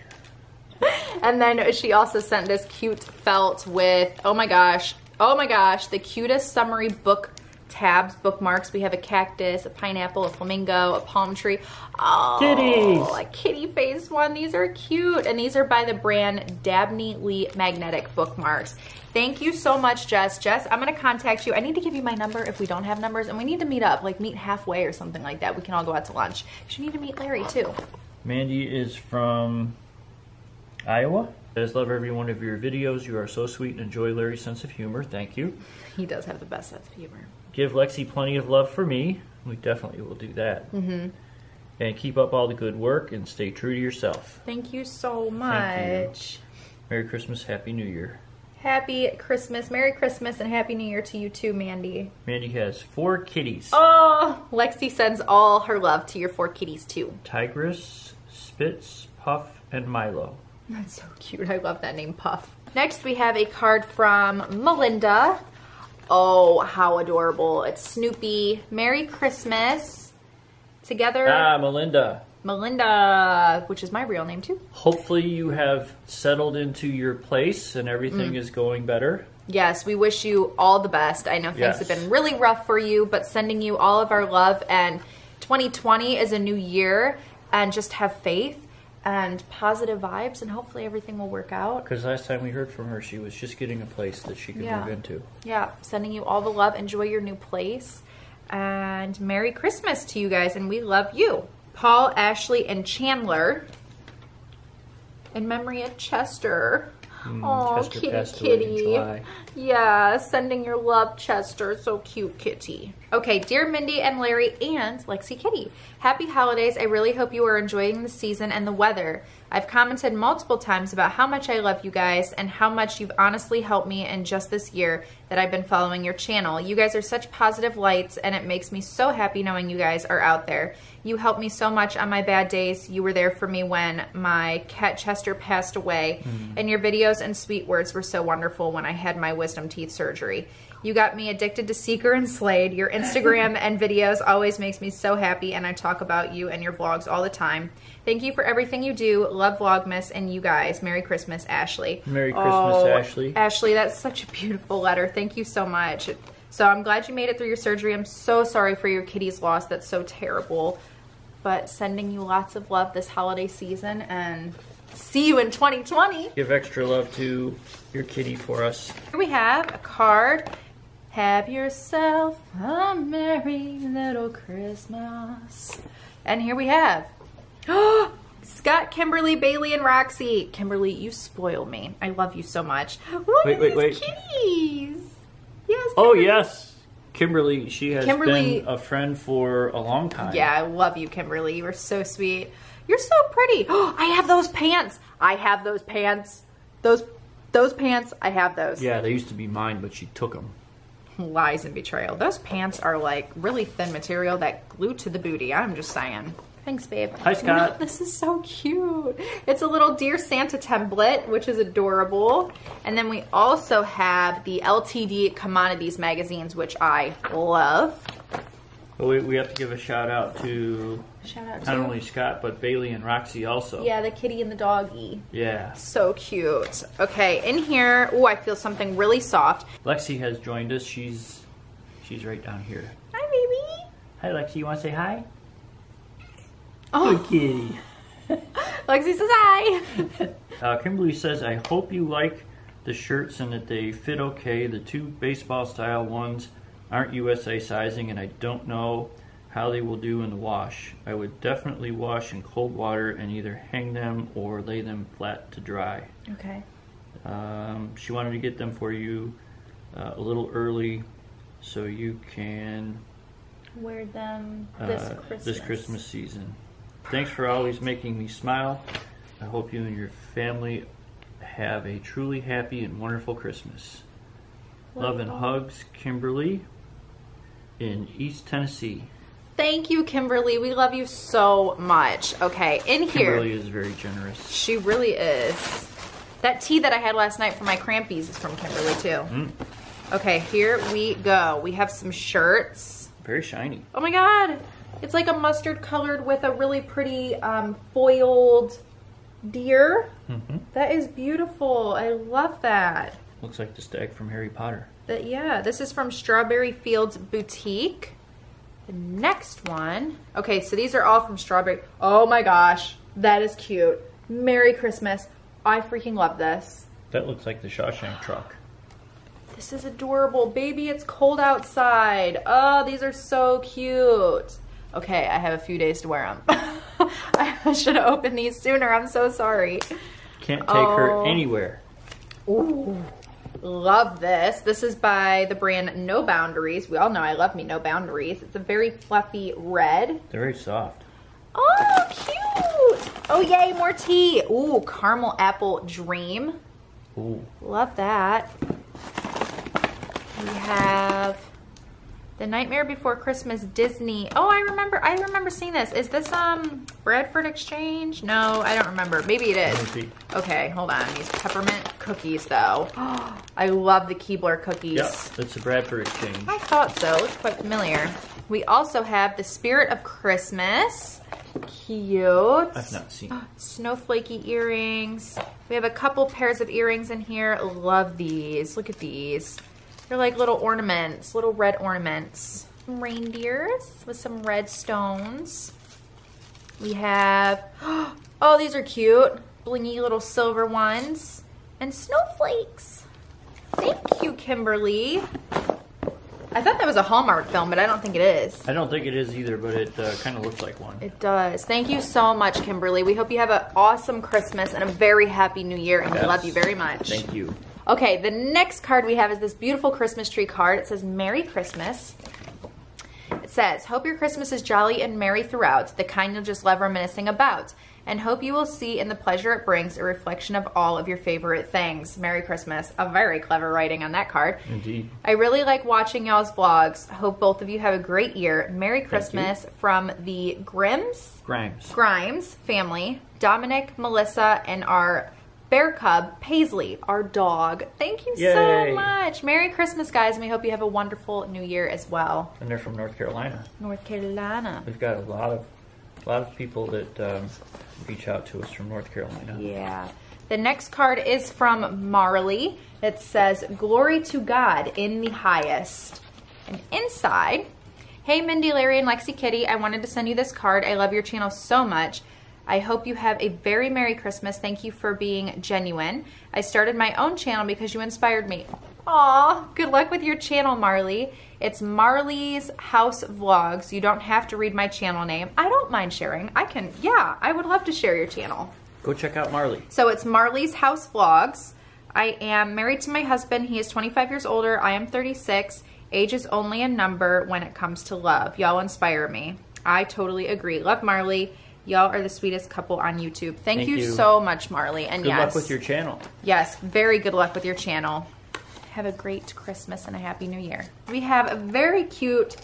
And then she also sent this cute felt with, oh my gosh, oh my gosh, the cutest summery book tabs, bookmarks. We have a cactus, a pineapple, a flamingo, a palm tree. Oh, Kitties. a kitty face one. These are cute. And these are by the brand Dabney Lee Magnetic Bookmarks. Thank you so much, Jess. Jess, I'm going to contact you. I need to give you my number if we don't have numbers. And we need to meet up, like meet halfway or something like that. We can all go out to lunch. You need to meet Larry, too. Mandy is from Iowa. I just love every one of your videos. You are so sweet and enjoy Larry's sense of humor. Thank you. He does have the best sense of humor. Give Lexi plenty of love for me. We definitely will do that. Mm-hmm. And keep up all the good work and stay true to yourself. Thank you so much. You. Merry Christmas, Happy New Year. Happy Christmas, Merry Christmas, and Happy New Year to you too, Mandy. Mandy has four kitties. Oh, Lexi sends all her love to your four kitties too. Tigress, Spitz, Puff, and Milo. That's so cute. I love that name, Puff. Next, we have a card from Melinda. Oh, how adorable. It's Snoopy. Merry Christmas. Together. Ah, Melinda. Melinda, which is my real name too. Hopefully, you have settled into your place and everything mm. is going better. Yes, we wish you all the best. I know things yes. have been really rough for you, but sending you all of our love. And 2020 is a new year, and just have faith and positive vibes, and hopefully everything will work out. Because last time we heard from her, she was just getting a place that she could yeah. move into. Yeah, sending you all the love. Enjoy your new place. And Merry Christmas to you guys, and we love you. Paul, Ashley, and Chandler. In memory of Chester. Mm, oh, kitty, kitty. Yeah, sending your love, Chester. So cute, kitty. Okay, dear Mindy and Larry and Lexi Kitty, happy holidays. I really hope you are enjoying the season and the weather. I've commented multiple times about how much I love you guys and how much you've honestly helped me in just this year that I've been following your channel. You guys are such positive lights, and it makes me so happy knowing you guys are out there. You helped me so much on my bad days. You were there for me when my cat Chester passed away, mm. and your videos and sweet words were so wonderful when I had my wisdom teeth surgery. You got me addicted to Seeker and Slade. Your Instagram and videos always makes me so happy, and I talk about you and your vlogs all the time. Thank you for everything you do. Love Vlogmas and you guys. Merry Christmas, Ashley. Merry Christmas, oh, Ashley. Ashley, that's such a beautiful letter. Thank you so much. So I'm glad you made it through your surgery. I'm so sorry for your kitty's loss. That's so terrible. But sending you lots of love this holiday season and see you in 2020. Give extra love to your kitty for us. Here we have a card. Have yourself a merry little Christmas. And here we have Scott, Kimberly, Bailey, and Roxy. Kimberly, you spoil me. I love you so much. Look wait, wait, wait. kitties. Yes. Oh, yes. Kimberly, she has Kimberly, been a friend for a long time. Yeah, I love you, Kimberly. You are so sweet. You're so pretty. Oh, I have those pants. I have those pants. Those Those pants, I have those. Yeah, they used to be mine, but she took them. Lies and betrayal. Those pants are like really thin material that glue to the booty. I'm just saying. Thanks, babe. Hi, Scott. this is so cute. It's a little Dear Santa template, which is adorable. And then we also have the LTD Commodities magazines, which I love. We, we have to give a shout out to Shout out not to only Scott, but Bailey and Roxy also. yeah, the kitty and the doggy. Yeah. So cute. Okay, in here, oh, I feel something really soft. Lexi has joined us. She's she's right down here. Hi, baby. Hi, Lexi. You want to say hi? Oh, Good kitty. Lexi says hi. Uh, Kimberly says, I hope you like the shirts and that they fit okay. The two baseball style ones aren't USA sizing, and I don't know how they will do in the wash. I would definitely wash in cold water and either hang them or lay them flat to dry. Okay. Um, she wanted to get them for you uh, a little early so you can Wear them uh, this Christmas. this Christmas season. Thanks for always making me smile. I hope you and your family have a truly happy and wonderful Christmas. Love and hugs, Kimberly in East Tennessee. Thank you, Kimberly. We love you so much. Okay, in here. Kimberly is very generous. She really is. That tea that I had last night for my crampies is from Kimberly, too. Mm, Okay, here we go. We have some shirts. very shiny. Oh my god. It's like a mustard colored with a really pretty um, foiled deer. hmm That is beautiful. I love that. Looks like the stag from Harry Potter. That yeah, this is from Strawberry Fields Boutique. The next one. Okay, so these are all from Strawberry. Oh my gosh, that is cute. Merry Christmas. I freaking love this. That looks like the Shawshank truck. This is adorable. Baby, it's cold outside. Oh, these are so cute. Okay, I have a few days to wear them. I should have opened these sooner. I'm so sorry. Can't take her Oh. anywhere. Ooh, love this. This is by the brand No Boundaries. We all know I love me No Boundaries. It's a very fluffy red. They're very soft. Oh, cute. Oh, yay, more tea. Ooh, caramel apple dream. Ooh. Love that. We have the Nightmare Before Christmas Disney. Oh, I remember. I remember seeing this. Is this um Bradford Exchange? No, I don't remember. Maybe it is. Okay, hold on. These peppermint cookies, though. I love the Keebler cookies. Yeah, it's the Bradford Exchange. I thought so. Looks quite familiar. We also have the Spirit of Christmas. Cute. I've not seen. Snowflakey earrings. We have a couple pairs of earrings in here. Love these. Look at these. They're like little ornaments, little red ornaments. Reindeers with some red stones. We have, oh, these are cute. Blingy little silver ones. And snowflakes. Thank you, Kimberly. I thought that was a Hallmark film, but I don't think it is. I don't think it is either, but it uh, kind of looks like one. It does. Thank you so much, Kimberly. We hope you have an awesome Christmas and a very happy new year, and we love you very much. Thank you. Okay, the next card we have is this beautiful Christmas tree card. It says Merry Christmas. It says, Hope your Christmas is jolly and merry throughout, the kind you'll just love reminiscing about, and hope you will see in the pleasure it brings a reflection of all of your favorite things. Merry Christmas. A very clever writing on that card. Indeed. I really like watching y'all's vlogs. Hope both of you have a great year. Merry Christmas from the Grims, Grimes. Grimes family, Dominic, Melissa, and our bear cub, Paisley, our dog. Thank you Yay. so much. Merry Christmas, guys, and we hope you have a wonderful new year as well. And they're from North Carolina. North Carolina. We've got a lot of a lot of people that um, reach out to us from North Carolina. Yeah. The next card is from Marley. It says, Glory to God in the highest. And inside, Hey Mindy, Larry, and Lexi Kitty, I wanted to send you this card. I love your channel so much. I hope you have a very Merry Christmas. Thank you for being genuine. I started my own channel because you inspired me. Aw, good luck with your channel, Marley. It's Marley's House Vlogs. You don't have to read my channel name. I don't mind sharing. I can, yeah, I would love to share your channel. Go check out Marley. So it's Marley's House Vlogs. I am married to my husband. He is 25 years older. I am 36. Age is only a number when it comes to love. Y'all inspire me. I totally agree. Love Marley. Y'all are the sweetest couple on YouTube. Thank, Thank you, you. so much, Marley. And Good yes, luck with your channel. yes, very good luck with your channel. Have a great Christmas and a happy new year. We have a very cute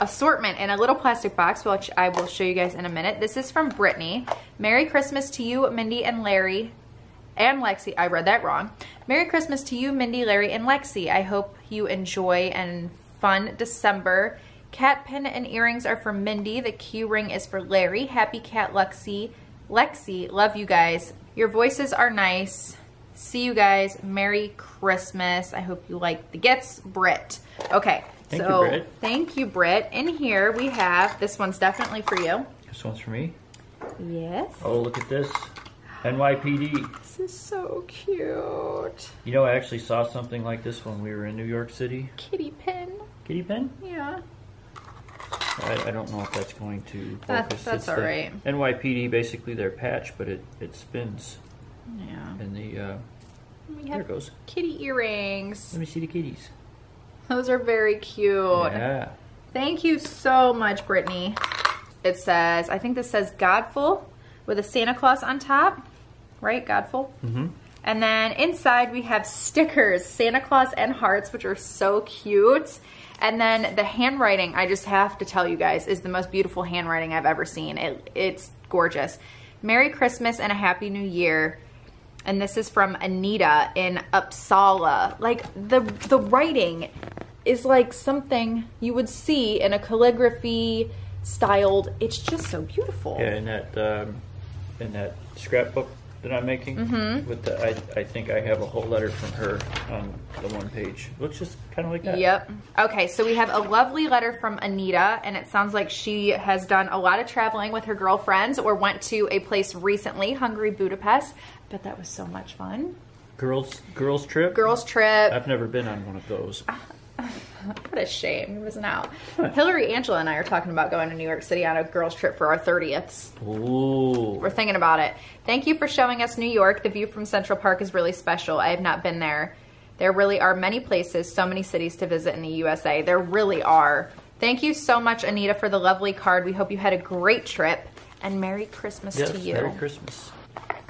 assortment in a little plastic box, which I will show you guys in a minute. This is from Brittany. Merry Christmas to you, Mindy and Larry and Lexi. I read that wrong. Merry Christmas to you, Mindy, Larry, and Lexi. I hope you enjoy and fun December. Cat pin and earrings are for Mindy. The key ring is for Larry. Happy Cat Lexi. Lexi, love you guys. Your voices are nice. See you guys. Merry Christmas. I hope you like the gifts. Britt. Okay. Thank you, so Britt. thank you, Britt. In here we have this one's definitely for you. This one's for me. Yes. Oh, look at this. NYPD. This is so cute. You know, I actually saw something like this when we were in New York City. Kitty pin. Kitty pen? Yeah. I, I don't know if that's going to That- focus. that's It's the alright. NYPD, basically their patch, but it, it spins. Yeah. And the, uh, We there it goes. kitty earrings. Let me see the kitties. Those are very cute. Yeah. Thank you so much, Brittany. It says, I think this says Godful with a Santa Claus on top. Right? Godful? Mm-hmm. And then inside we have stickers, Santa Claus and hearts, which are so cute. And then the handwriting, I just have to tell you guys, is the most beautiful handwriting I've ever seen. It, it's gorgeous. Merry Christmas and a Happy New Year. And this is from Anita in Uppsala. Like the the writing is like something you would see in a calligraphy styled. It's just so beautiful. Yeah, in that, um, in that scrapbook that I'm making, Mm-hmm. with the, I, I think I have a whole letter from her on the one page. Looks just kind of like that. Yep. Okay, so we have a lovely letter from Anita, and it sounds like she has done a lot of traveling with her girlfriends or went to a place recently, Hungary, Budapest. But that was so much fun. Girls, girls trip. Girls trip. I've never been on one of those. What a shame. He wasn't out. Hillary, Angela, and I are talking about going to New York City on a girls trip for our 30ths. Ooh. We're thinking about it. Thank you for showing us New York. The view from Central Park is really special. I have not been there. There really are many places, so many cities to visit in the USA. There really are. Thank you so much, Anita, for the lovely card. We hope you had a great trip. And Merry Christmas Yes, to you. Merry Christmas.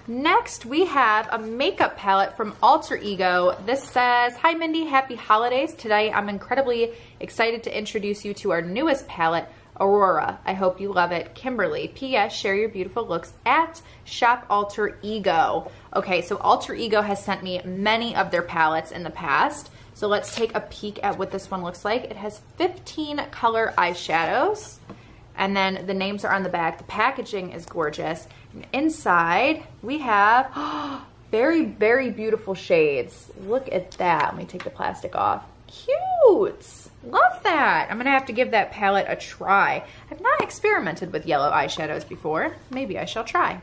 Next, we have a makeup palette from Alter Ego. This says, Hi Mindy, happy holidays. Today, I'm incredibly excited to introduce you to our newest palette, Aurora. I hope you love it. Kimberly, P.S. Share your beautiful looks at Shop Alter Ego. Okay, so Alter Ego has sent me many of their palettes in the past. So let's take a peek at what this one looks like. It has 15 color eyeshadows. And then the names are on the back. The packaging is gorgeous. And inside, we have very, very beautiful shades. Look at that. Let me take the plastic off. Cute. Love that. I'm going to have to give that palette a try. I've not experimented with yellow eyeshadows before. Maybe I shall try.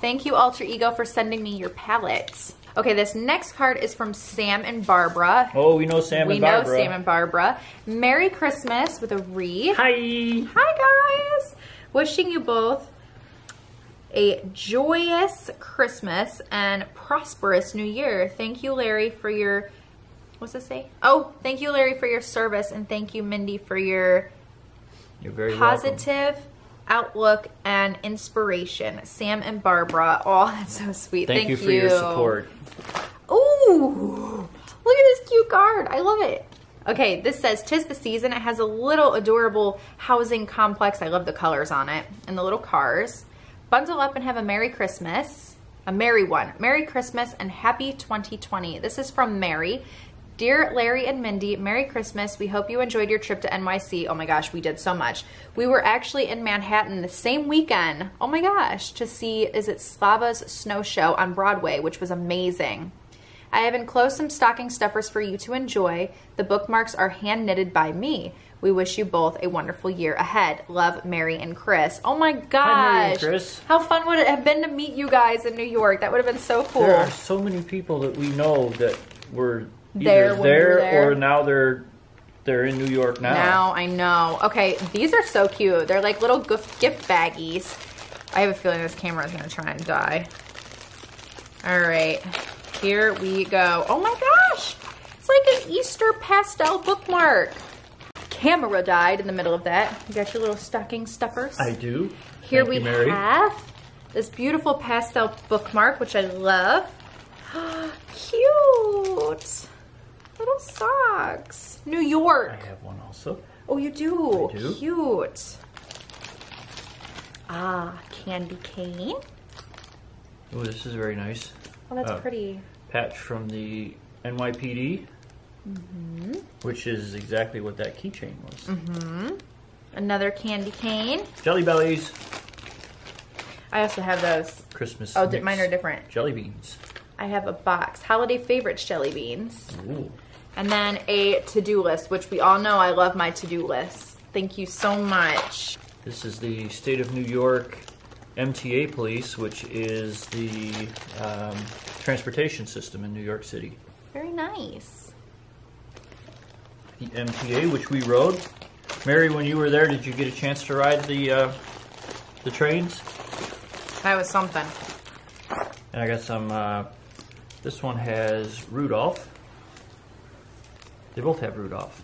Thank you, Alter Ego, for sending me your palettes. Okay, this next card is from Sam and Barbara. Oh, we know Sam we and Barbara. We know Sam and Barbara. Merry Christmas with a wreath. Hi. Hi guys! Wishing you both a joyous Christmas and prosperous New Year. Thank you, Larry, for your what's this say? Oh, thank you, Larry, for your service, and thank you, Mindy, for your You're very welcome. positive outlook and inspiration. Sam and Barbara. Oh, that's so sweet. Thank, you for your support. Ooh, look at this cute card. I love it. Okay, this says Tis the Season. It has a little adorable housing complex. I love the colors on it and the little cars. Bundle up and have a Merry Christmas. A merry one. Merry Christmas and happy 2020. This is from Mary. Dear Larry and Mindy, Merry Christmas. We hope you enjoyed your trip to NYC. Oh my gosh, we did so much. We were actually in Manhattan the same weekend. Oh my gosh, to see, is it Slava's Snow Show on Broadway, which was amazing. I have enclosed some stocking stuffers for you to enjoy. The bookmarks are hand knitted by me. We wish you both a wonderful year ahead. Love, Mary and Chris. Oh my gosh. Hi, Mary and Chris. How fun would it have been to meet you guys in New York? That would have been so cool. There are so many people that we know that were There there, when we were there. or now they're they're in New York now. Now I know. Okay, these are so cute. They're like little gift gift baggies. I have a feeling this camera is gonna try and die. All right, here we go. Oh my gosh, it's like an Easter pastel bookmark. camera died in the middle of that. You got your little stocking stuffers. I do. Here Thank we you, Mary. have this beautiful pastel bookmark, which I love. Cute. Little socks. New York. I have one also. Oh, you do? I do. Cute. Ah, candy cane. Oh, this is very nice. Oh, that's Uh, pretty. Patch from the NYPD, Mm-hmm. which is exactly what that keychain was. Mhm. Another candy cane. Jelly bellies, I also have those. Christmas. Oh, mix mine are different. Jelly beans. I have a box. Holiday favorites jelly beans. Ooh. And then a to-do list, which we all know I love my to-do list. Thank you so much. This is the state of New York MTA police, which is the um, transportation system in New York City. Very nice. The MTA, which we rode. Mary, when you were there, did you get a chance to ride the uh, the trains? That was something. And I got some. Uh, this one has Rudolph. They both have Rudolph.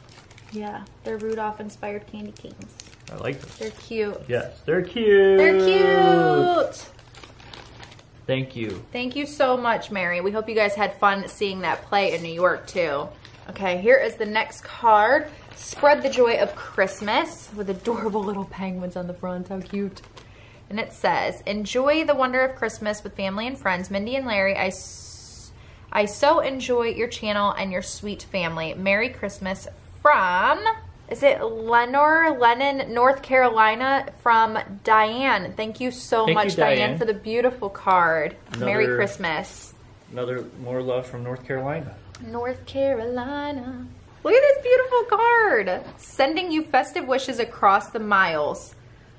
Yeah, they're Rudolph inspired candy canes. I like them. They're cute. Yes, they're cute. They're cute. Thank you. Thank you so much, Mary. We hope you guys had fun seeing that play in New York too. Okay, here is the next card. Spread the joy of Christmas with adorable little penguins on the front. How cute. And it says, Enjoy the wonder of Christmas with family and friends. Mindy and Larry, I, I so enjoy your channel and your sweet family. Merry Christmas from, is it Lenore, Lennon, North Carolina? From Diane. Thank you so Thank much, you, Diane, Diane. for the beautiful card. Merry Christmas. Another more love from North Carolina. North Carolina. Look at this beautiful card. Sending you festive wishes across the miles.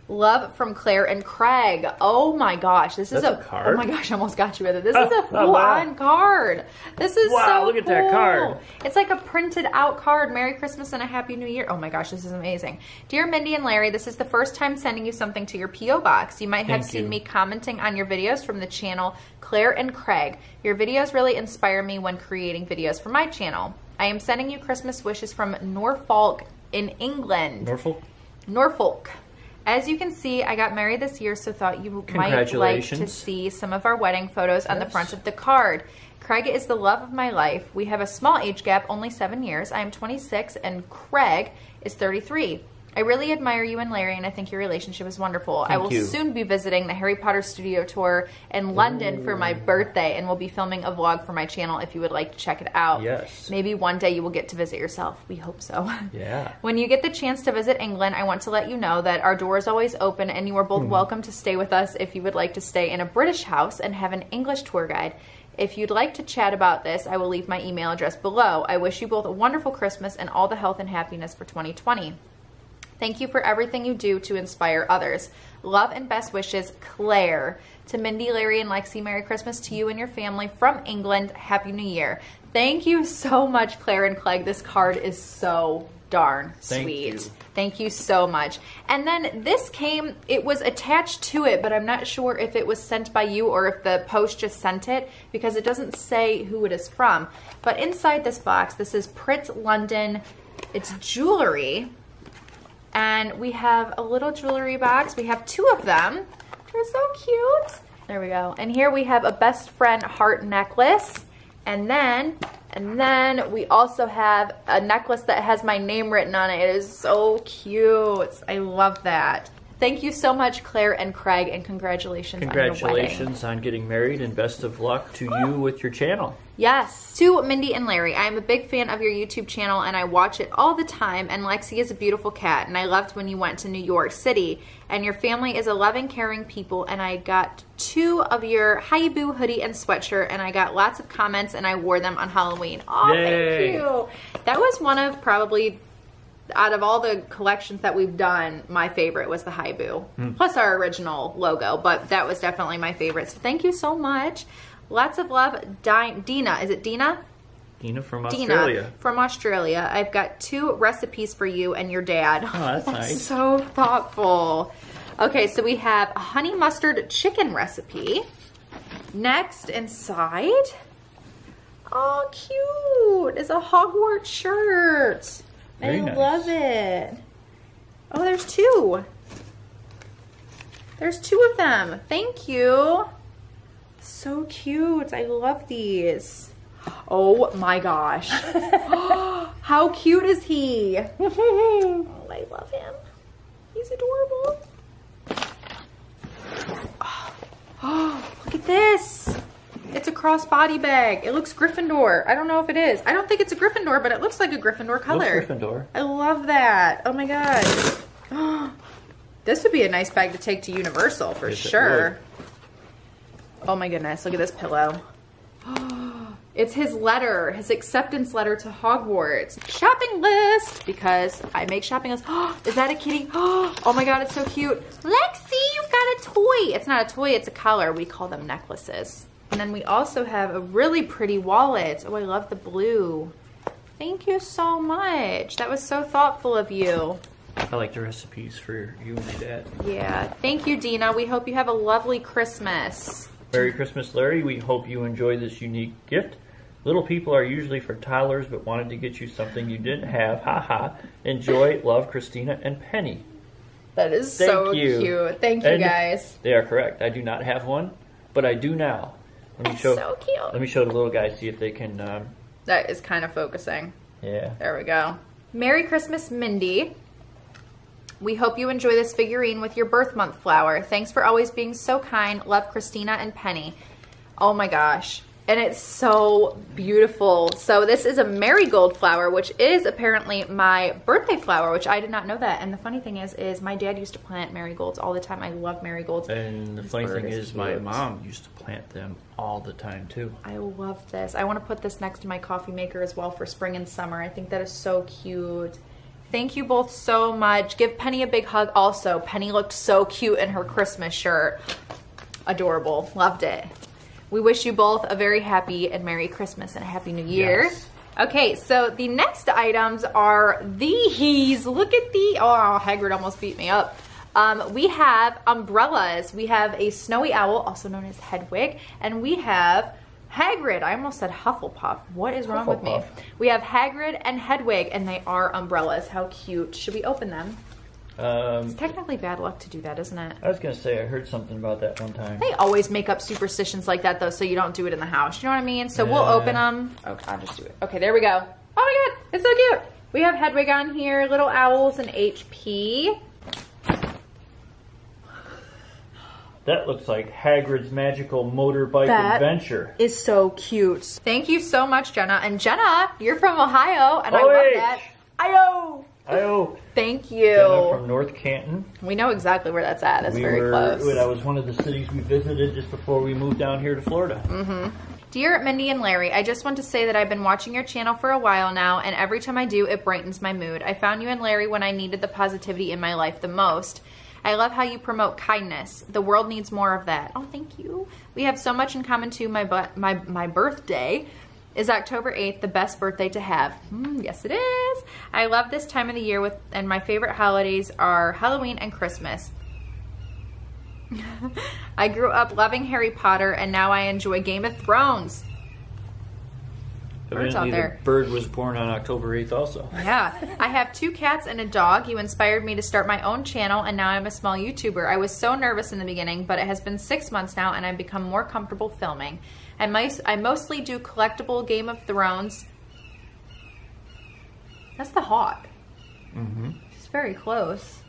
Love from Claire and Craig. Oh my gosh, this is a, a card? Oh my gosh, I almost got you with it. This Oh, is a oh, full on card. This is Wow, so look at that cool. card. It's like a printed out card. Merry Christmas and a Happy New Year. Oh my gosh, this is amazing. Dear Mindy and Larry, this is the first time sending you something to your P.O. box. You might have Thank seen you. me commenting on your videos from the channel Claire and Craig. Your videos really inspire me when creating videos for my channel. I am sending you Christmas wishes from Norfolk in England. Norfolk. Norfolk. As you can see, I got married this year, so thought you might like to see some of our wedding photos on the front of the card. Craig is the love of my life. We have a small age gap, only seven years. I am 26 and Craig is 33. I really admire you and Larry, and I think your relationship is wonderful. Thank I will you. soon be visiting the Harry Potter studio tour in London for my birthday, and we'll be filming a vlog for my channel if you would like to check it out. Yes. Maybe one day you will get to visit yourself. We hope so. Yeah. When you get the chance to visit England, I want to let you know that our door is always open and you are both hmm. welcome to stay with us if you would like to stay in a British house and have an English tour guide. If you'd like to chat about this, I will leave my email address below. I wish you both a wonderful Christmas and all the health and happiness for 2020. Thank you for everything you do to inspire others. Love and best wishes, Claire. To Mindy, Larry, and Lexi, Merry Christmas to you and your family from England. Happy New Year. Thank you so much, Claire and Clegg. This card is so darn Thank sweet. you. Thank you so much. And then this came, it was attached to it, but I'm not sure if it was sent by you or if the post just sent it because it doesn't say who it is from. But inside this box, this is Pritt London. It's jewelry. And we have a little jewelry box. We have two of them. They're so cute. There we go. And here we have a best friend heart necklace. And then, and then we also have a necklace that has my name written on it. It is so cute. I love that. Thank you so much, Claire and Craig, and congratulations, on your wedding. Congratulations on getting married and best of luck to you with your channel. Yes. To Mindy and Larry, I am a big fan of your YouTube channel and I watch it all the time. And Lexi is a beautiful cat. And I loved when you went to New York City. And your family is a loving, caring people. And I got two of your Haibu hoodie and sweatshirt. And I got lots of comments and I wore them on Halloween. Oh, Yay. thank you. That was one of probably out of all the collections that we've done, my favorite was the Haibu, hmm. plus our original logo. But that was definitely my favorite. So thank you so much. Lots of love, Di- Dina. Is it Dina? Dina from Dina Australia. from Australia. I've got two recipes for you and your dad. Oh, that's nice. So thoughtful. Okay, so we have a honey mustard chicken recipe. Next, inside, oh, cute, is a Hogwarts shirt. Very I nice. love it. Oh, there's two. There's two of them. Thank you. So cute. I love these. Oh my gosh. How cute is he? Oh, I love him. He's adorable. Oh, look at this. It's a crossbody bag. It looks Gryffindor. I don't know if it is. I don't think it's a Gryffindor, but it looks like a Gryffindor color. Looks Gryffindor. I love that. Oh my god. this would be a nice bag to take to Universal for Yes, sure. Oh my goodness, look at this pillow. It's his letter, his acceptance letter to Hogwarts. Shopping list, because I make shopping lists. Is that a kitty? Oh my god, it's so cute. Lexi, you've got a toy. It's not a toy, it's a color. We call them necklaces. And then we also have a really pretty wallet. Oh, I love the blue. Thank you so much. That was so thoughtful of you. I like the recipes for you and your dad. Yeah. Thank you, Dina. We hope you have a lovely Christmas. Merry Christmas, Larry. We hope you enjoy this unique gift. Little people are usually for toddlers, but wanted to get you something you didn't have. Ha ha. Enjoy, love, Christina and Penny. That is Thank so you. cute. Thank you, And guys. They are correct. I do not have one, but I do now. Let me show. So cute. Let me show the little guys see if they can. Um, That is kind of focusing. yeah. There we go. Merry Christmas, Mindy. We hope you enjoy this figurine with your birth month flower. Thanks for always being so kind. Love, Christina and Penny. Oh my gosh. And it's so beautiful. So this is a marigold flower, which is apparently my birthday flower, which I did not know that. And the funny thing is, is my dad used to plant marigolds all the time. I love marigolds. And the This funny thing is is, my mom used to plant them all the time too. I love this. I want to put this next to my coffee maker as well for spring and summer. I think that is so cute. Thank you both so much. Give Penny a big hug also. Penny looked so cute in her Christmas shirt. Adorable. Loved it. We wish you both a very happy and Merry Christmas and a Happy New Year. Yes. Okay, so the next items are these. Look at the, oh, Hagrid almost beat me up. Um, we have umbrellas. We have a snowy owl, also known as Hedwig, and we have Hagrid. I almost said Hufflepuff. What is wrong with me? We have Hagrid and Hedwig, and they are umbrellas. How cute. Should we open them? Um, It's technically bad luck to do that, isn't it? I was gonna say I heard something about that one time. They always make up superstitions like that, though, so you don't do it in the house. You know what I mean? So we'll open them. Okay, I'll just do it. Okay, there we go. Oh my god, it's so cute. We have Hedwig on here, little owls, and HP. That looks like Hagrid's magical motorbike That adventure. Is so cute. Thank you so much, Jenna. And Jenna, you're from Ohio, and I love OH. that. Io. Io, Thank you. Jenna from North Canton. We know exactly where that's at. It's we very were, close. That was one of the cities we visited just before we moved down here to Florida. Mm-hmm. Dear Mindy and Larry, I just want to say that I've been watching your channel for a while now, and every time I do, it brightens my mood. I found you and Larry when I needed the positivity in my life the most. I love how you promote kindness. The world needs more of that. Oh, thank you. We have so much in common too. My bu- my my birthday is October 8th, the best birthday to have. Hmm, yes, it is. I love this time of the year with and my favorite holidays are Halloween and Christmas. I grew up loving Harry Potter and now I enjoy Game of Thrones. Birds out there. the bird was born on October 8th also. Yeah. I have two cats and a dog. You inspired me to start my own channel, and now I'm a small YouTuber. I was so nervous in the beginning, but it has been six months now, and I've become more comfortable filming. I, mis- I mostly do collectible Game of Thrones. That's the hawk. hmm It's very close.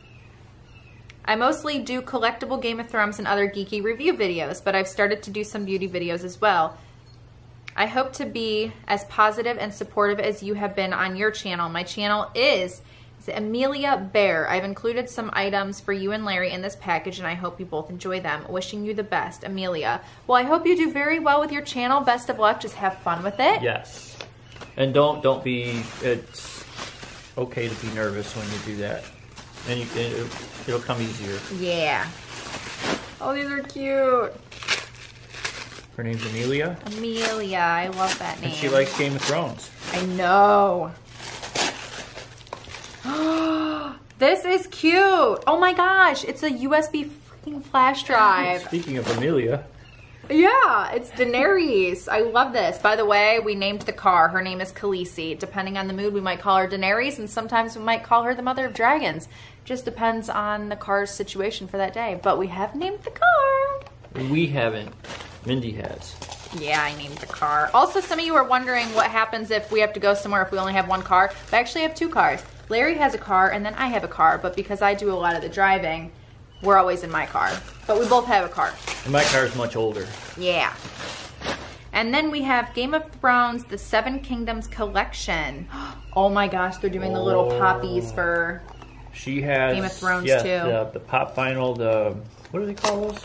I mostly do collectible Game of Thrones and other geeky review videos, but I've started to do some beauty videos as well. I hope to be as positive and supportive as you have been on your channel. My channel is Amelia Bear. I've included some items for you and Larry in this package, and I hope you both enjoy them. Wishing you the best, Amelia. Well, I hope you do very well with your channel. Best of luck. Just have fun with it. Yes. And don't don't be. It's okay to be nervous when you do that, and you, it, it'll come easier. Yeah. Oh, these are cute. Her name's Amelia, Amelia. I love that name. and she likes Game of Thrones. I know. this is cute. Oh my gosh, it's a USB freaking flash drive. Speaking of Amelia, Yeah, it's Daenerys. I love this. By the way, we named the car. Her name is Khaleesi. Depending on the mood, we might call her Daenerys, and sometimes we might call her the Mother of Dragons. Just depends on the car's situation for that day. But we have named the car. We haven't. Mindy has. Yeah, I named the car. Also, some of you are wondering what happens if we have to go somewhere if we only have one car. I actually have two cars. Larry has a car, and then I have a car. But because I do a lot of the driving, we're always in my car. But we both have a car. And my is much older. Yeah. And then we have Game of Thrones, the Seven Kingdoms collection. Oh my gosh, they're doing the little Oh. poppies for. She has Game of Thrones, too. The, the pop vinyl, the what do they call those?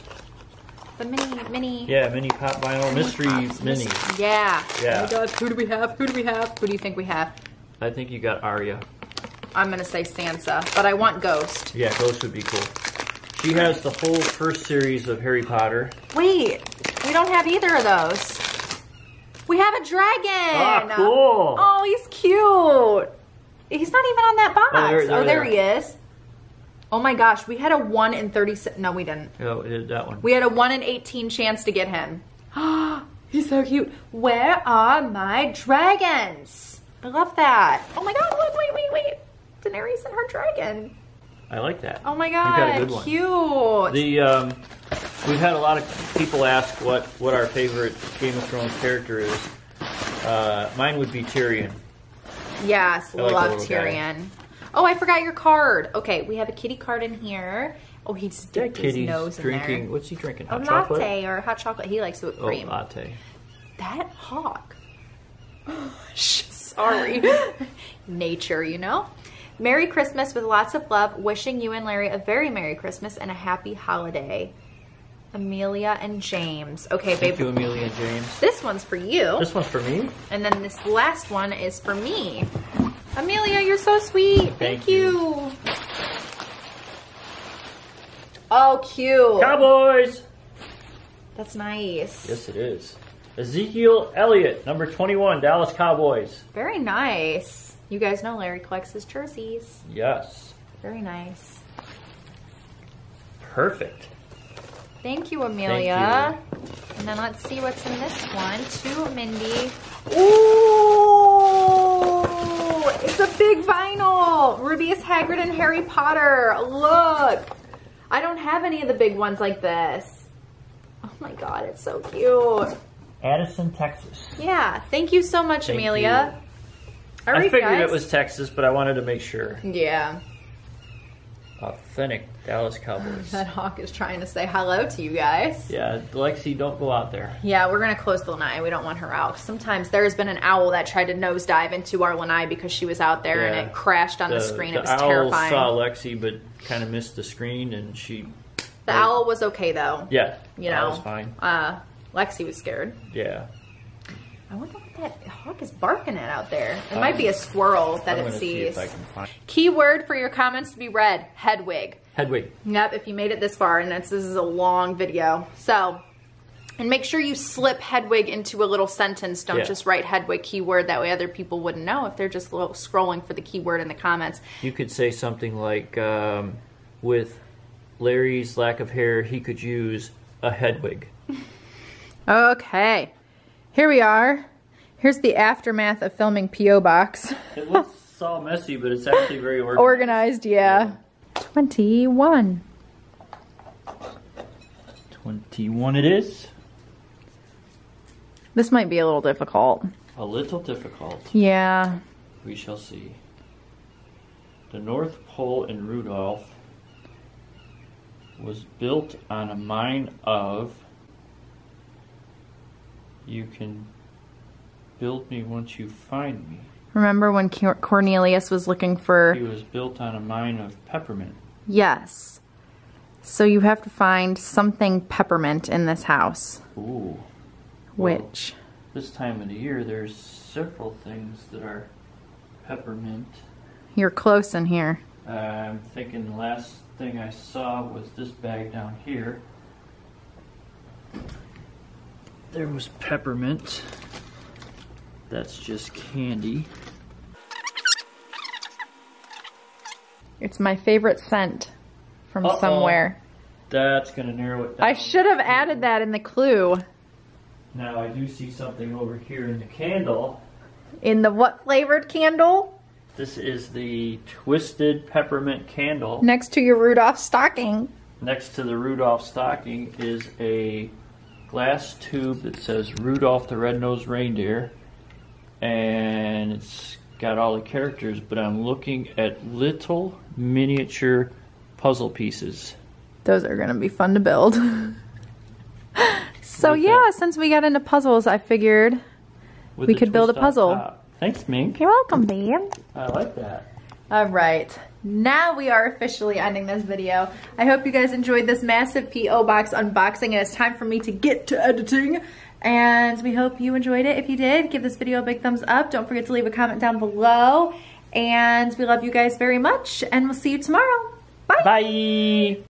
The mini, mini. Yeah, mini pop vinyl, mystery pops. minis. Yeah. Yeah. Oh my god, who do we have? Who do we have? Who do you think we have? I think you got Arya. I'm gonna say Sansa, but I want Ghost. Yeah, Ghost would be cool. She has the whole first series of Harry Potter. Wait, we don't have either of those. We have a dragon. Ah, cool. Oh, he's cute. He's not even on that box. Oh, there- there oh, there they he is. Oh my gosh, we had a 1 in 36. No, we didn't. No, Oh, it is that one. We had a 1 in 18 chance to get him. he's so cute. Where are my dragons? I love that. Oh my god, look, wait, wait, wait. Daenerys and her dragon. I like that. Oh my You got god, a good one. cute. The um, we've had a lot of people ask what what our favorite Game of Thrones character is. Uh, mine would be Tyrion. Yes, I like the love guy. Tyrion. Oh, I forgot your card. Okay, we have a kitty card in here. Oh, he's just That dipped his kitty's nose in drinking. there. What's he drinking? A Hot chocolate. latte or hot chocolate. He likes it with Oh, cream. latte. that hawk. Sorry. Nature, you know? Merry Christmas with lots of love. Wishing you and Larry a very Merry Christmas and a happy holiday. Amelia and James. Okay, Thank babe. you, Amelia and James. This one's for you. This one's for me. And then this last one is for me. Amelia, you're so sweet. Thank, Thank you. you. Oh, cute. Cowboys. That's nice. Yes, it is. Ezekiel Elliott, number 21, Dallas Cowboys. Very nice. You guys know Larry collects his jerseys. Yes. Very nice. Perfect. Thank you, Amelia. And then let's see what's in this one. To Mindy. Ooh! It's a big vinyl. Rubeus Hagrid and Harry Potter. Look. I don't have any of the big ones like this. Oh my god, it's so cute. Addison, Texas. Yeah, thank you so much, Thank Amelia. All I right, figured guys. it was Texas, but I wanted to make sure. Yeah, Authentic Dallas Cowboys. that hawk is trying to say hello to you guys. Yeah, Lexi, don't go out there. Yeah, we're gonna close the lanai. We don't want her out. Sometimes there's been an owl that tried to nosedive into our lanai because she was out there and it crashed on the, screen. The it was owl terrifying. saw Lexi, but kind of missed the screen, and she. the owl was okay though. Yeah, You know, was fine. Uh, Lexi was scared. Yeah, I wonder what that hawk is barking at out there. It might be a squirrel that it see sees. can find Keyword for your comments to be read: Hedwig. Hedwig. Yep, if you made it this far, and this is a long video. So, and make sure you slip Hedwig into a little sentence. Don't Yeah. just write Hedwig keyword. That way other people wouldn't know if they're just scrolling for the keyword in the comments. You could say something like, um, "With Larry's lack of hair, he could use a Hedwig." Okay, here we are. Here's the aftermath of filming P.O. Box. It looks all messy, but it's actually very organized. Organized, yeah. 21. Twenty-one. It is This might be a little difficult. a little difficult. Yeah. We shall see. The North Pole in Rudolph was built on a mine of. You can build me once you find me. Remember when Cornelius was looking for. He was built on a mine of peppermint. Yes. So you have to find something peppermint in this house. Ooh. Which. This time of the year, there's several things that are peppermint. You're close in here. I'm thinking the last thing I saw was this bag down here. There was peppermint. That's just candy. It's my favorite scent from Uh-oh. somewhere. That's going to narrow it down. I should have added that in the clue. Now I do see something over here in the candle. In the what flavored candle? This is the Twisted Peppermint Candle. Next to your Rudolph stocking. Next to the Rudolph stocking is a glass tube that says Rudolph the Red-Nosed Reindeer. And it's got all the characters, but I'm looking at little miniature puzzle pieces. Those are gonna be fun to build. so With yeah, that. since we got into puzzles, I figured with We could build a puzzle. Thanks, Mink. you're welcome, babe. I like that. All right, now we are officially ending this video. I hope you guys enjoyed this massive P.O. Box unboxing and it's time for me to get to editing. And we hope you enjoyed it. If you did, give this video a big thumbs up. Don't forget to leave a comment down below. And we love you guys very much and we'll see you tomorrow. Bye. Bye.